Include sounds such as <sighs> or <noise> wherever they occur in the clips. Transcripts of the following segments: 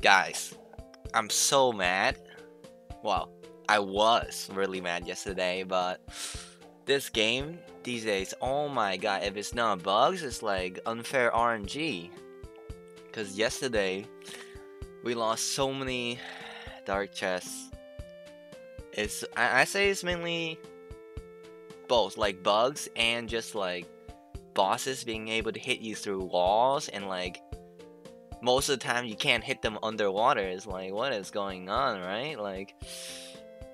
Guys, I'm so mad. Well, I was really mad yesterday, but this game these days, oh my god, if it's not bugs, it's like unfair RNG. Because yesterday, we lost so many dark chests. It's I, I say it's mainly both, like bugs and just like bosses being able to hit you through walls and like most of the time you can't hit them underwater. It's like what is going on, right? Like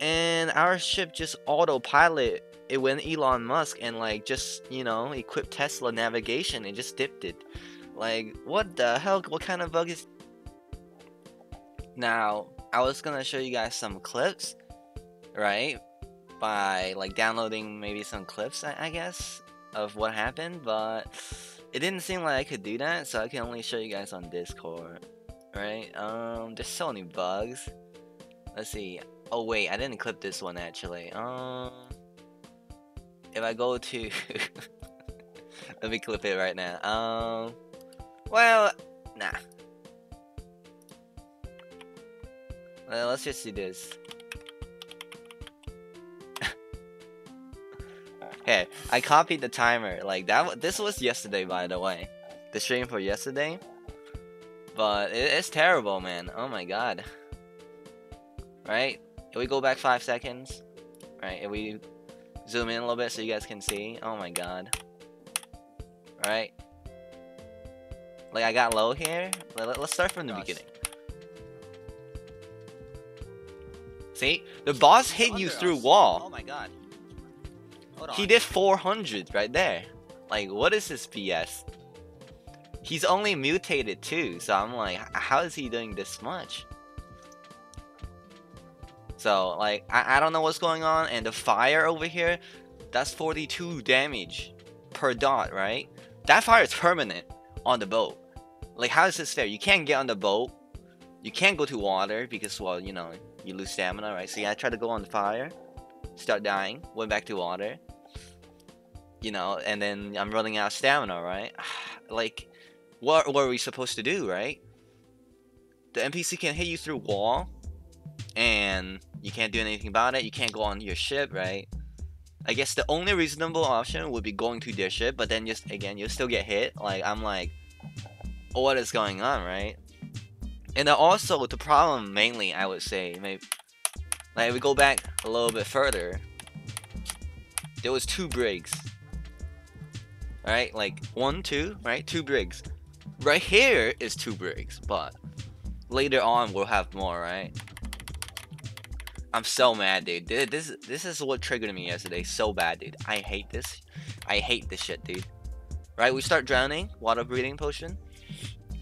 and our ship just autopilot it went Elon Musk and like just you know equipped Tesla navigation and just dipped it. Like what the hell? What kind of bug is? Now I was gonna show you guys some clips, right? By like downloading maybe some clips, I, I guess, of what happened, but it didn't seem like I could do that, so I can only show you guys on Discord, right? Um, there's so many bugs. Let's see. Oh wait, I didn't clip this one actually. Um, if I go to, <laughs> let me clip it right now. Um, well, nah. Well, let's just do this. Hey, I copied the timer. Like that. This was yesterday, by the way. The stream for yesterday. But it, it's terrible, man. Oh my god. Right? If we go back five seconds, right? If we zoom in a little bit so you guys can see. Oh my god. Right? Like I got low here. Let, us start from the beginning. See? The boss hit you through us. wall. Oh my god. He did 400 right there. Like, what is this PS? He's only mutated too, so I'm like, how is he doing this much? So, like, I, I don't know what's going on. And the fire over here, that's 42 damage per dot, right? That fire is permanent on the boat. Like, how is this fair? You can't get on the boat. You can't go to water because, well, you know, you lose stamina, right? So, yeah, I tried to go on the fire, start dying, went back to water. You know, and then I'm running out of stamina, right? <sighs> like, what, are we supposed to do, right? The NPC can hit you through wall, and you can't do anything about it. You can't go on your ship, right? I guess the only reasonable option would be going to their ship, but then just again, you'll still get hit. Like I'm like, what is going on, right? And also the problem mainly, I would say, maybe like we go back a little bit further. There was two brigs. Right, like one, two, right? Two brigs. Right here is two brigs, but later on we'll have more, right? I'm so mad, dude. This this is what triggered me yesterday so bad, dude. I hate this. I hate this shit, dude. Right, we start drowning, water breathing potion,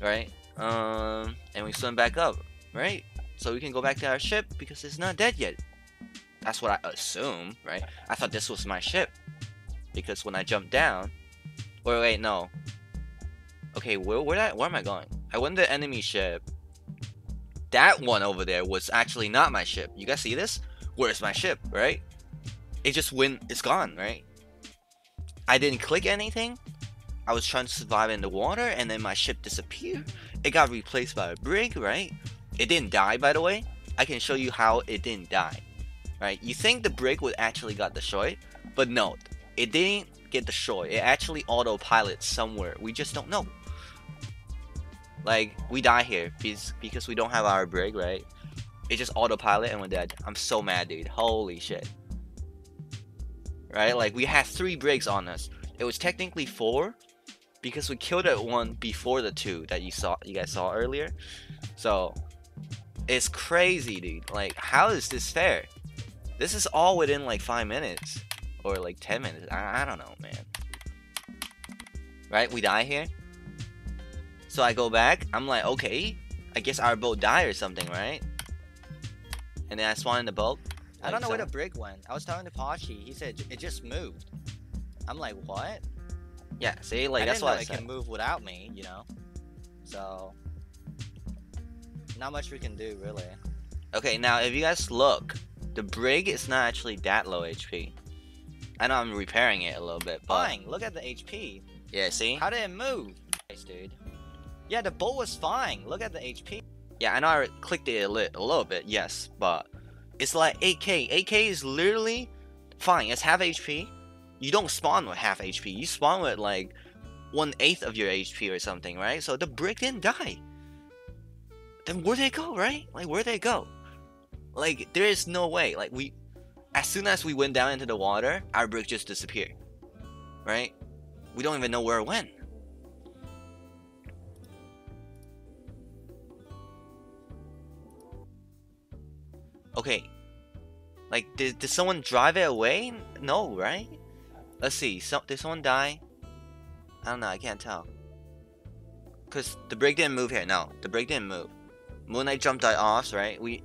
right? Um, and we swim back up, right? So we can go back to our ship because it's not dead yet. That's what I assume, right? I thought this was my ship because when I jumped down, wait, wait, no. Okay, where where, where am I going? I went to the enemy ship that one over there was actually not my ship. You guys see this? Where's my ship, right? It just went, it's gone, right? I didn't click anything. I was trying to survive in the water and then my ship disappeared. It got replaced by a brig, right? It didn't die, by the way. I can show you how it didn't die, right? You think the brig would actually got destroyed, but no, it didn't get destroyed. It actually autopilot somewhere. We just don't know. Like, we die here because, because we don't have our brig, right? It just autopilot and we're dead. I'm so mad, dude. Holy shit. Right? Like, we had three brigs on us. It was technically four because we killed that one before the two that you saw, you guys saw earlier. So, it's crazy, dude. Like, how is this fair? This is all within like five minutes or like 10 minutes. I, I don't know, man. Right? We die here. So I go back. I'm like, okay, I guess our boat died or something, right? And then I spawn in the boat. I don't know where the brig went. I was talking to Pachi. He said it just moved. I'm like, what? Yeah, see, like I that's why it can move without me, you know. So, not much we can do really. Okay, now if you guys look, the brig is not actually that low HP. I know I'm repairing it a little bit, but fine. Look at the HP. Yeah, see? How did it move? Nice, dude. Yeah, the bolt was fine. Look at the HP. Yeah, I know I clicked it a, li- a little bit, yes, but it's like 8k. 8k is literally fine. It's half HP. You don't spawn with half HP. You spawn with like one eighth of your HP or something, right? So the brig didn't die. Then where'd they go, right? Like where'd they go? Like there is no way. Like we, as soon as we went down into the water, our brig just disappeared, right? We don't even know where it went. Okay. Like, did, did someone drive it away? No, right? Let's see. So, did someone die? I don't know. I can't tell. Cause the brig didn't move here. No, the brig didn't move. Moon Knight jumped off, right? We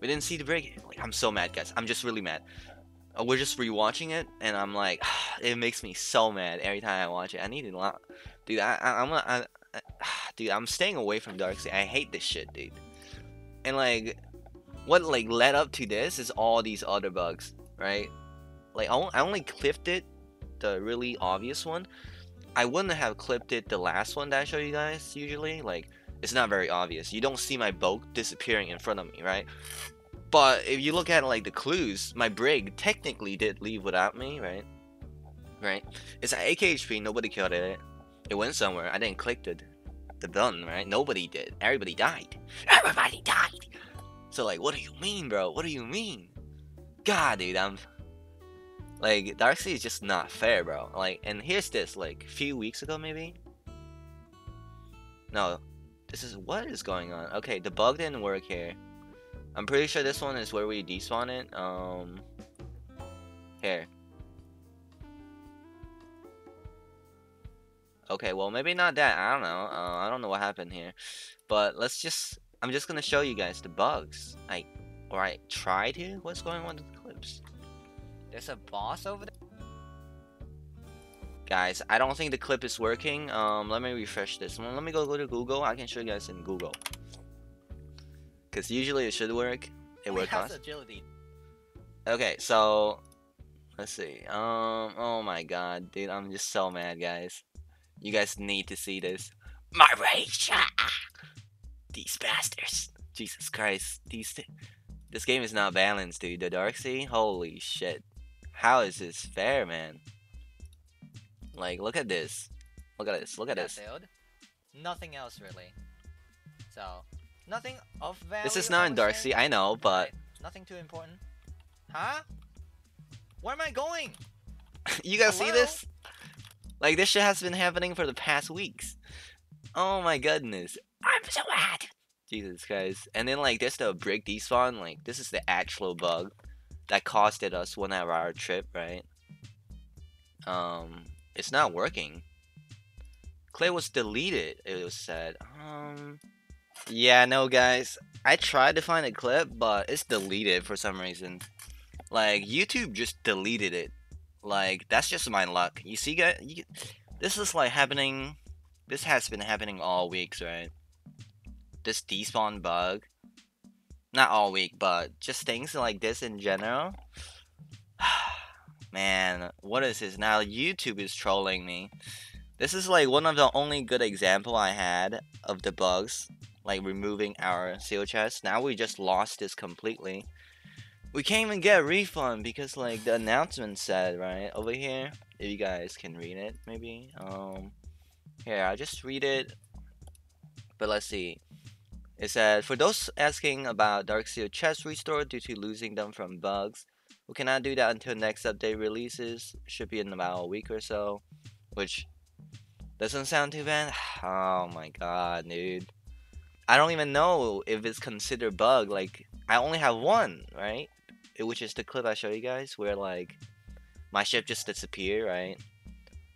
we didn't see the break. Like, I'm so mad, guys. I'm just really mad. Uh, we're just rewatching it, and I'm like, <sighs> it makes me so mad every time I watch it. I need to, lot, dude. I, I I'm gonna, I, I, <sighs> dude. I'm staying away from Dark Darkseid. I hate this shit, dude. And like, what like led up to this is all these other bugs, right? Like, I, I only clipped it, the really obvious one. I wouldn't have clipped it the last one that I show you guys usually. Like, it's not very obvious. You don't see my boat disappearing in front of me, right? But if you look at like the clues, my brig technically did leave without me, right? Right? It's an AKHP, nobody killed it. It went somewhere. I didn't click the the button, right? Nobody did. Everybody died. Everybody died. So like, what do you mean, bro? What do you mean? God, dude, I'm like Dark Sea is just not fair, bro. Like, and here's this, like, few weeks ago, maybe. No, this is what is going on. Okay, the bug didn't work here. I'm pretty sure this one is where we despawn it. Um, here. Okay, well maybe not that. I don't know. Uh, I don't know what happened here, but let's just. I'm just gonna show you guys the bugs. I, or I tried to. What's going on with the clips? There's a boss over there. Guys, I don't think the clip is working. Um, let me refresh this. one Let me go go to Google. I can show you guys in Google. Cause usually it should work. It works worked has last. agility. Okay, so let's see. Um, oh my god, dude, I'm just so mad, guys. You guys need to see this. My rage. <laughs> These bastards. Jesus Christ, these. Th- this game is not balanced, dude. The Dark Sea. Holy shit. How is this fair, man? Like, look at this. Look at this. Look at That this. failed. Nothing else really. So, nothing of value. This is not in Dark. Sea, I know, but Nothing too important. Huh? Where am I going? <laughs> you guys see this? Like this shit has been happening for the past weeks. Oh my goodness. I'm so mad. Jesus Christ. And then like there's the brig despawn, like this is the actual bug that costed us one of our trip, right? Um it's not working. Clay was deleted, it was said. Um Yeah, no guys. I tried to find a clip, but it's deleted for some reason. Like YouTube just deleted it. Like that's just my luck. You see, guys, you, this is like happening. This has been happening all weeks, right? This despawn bug. Not all week, but just things like this in general. Man, what is this now? YouTube is trolling me. This is like one of the only good example I had of the bugs, like removing our seal chest. Now we just lost this completely we can't even get a refund because like the announcement said right over here if you guys can read it maybe um here i'll just read it but let's see it said for those asking about dark sea chest restore due to losing them from bugs we cannot do that until next update releases should be in about a week or so which doesn't sound too bad <sighs> oh my god dude i don't even know if it's considered bug like i only have one right which is the clip I show you guys, where like my ship just disappeared, right?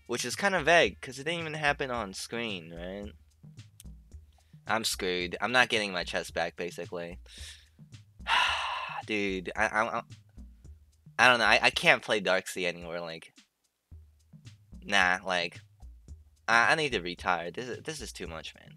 Which is kind of vague because it didn't even happen on screen, right? I'm screwed. I'm not getting my chest back, basically. <sighs> Dude, I, I, I, don't know. I, I can't play Dark Sea anymore. Like, nah, like, I, I need to retire. This is this is too much, man.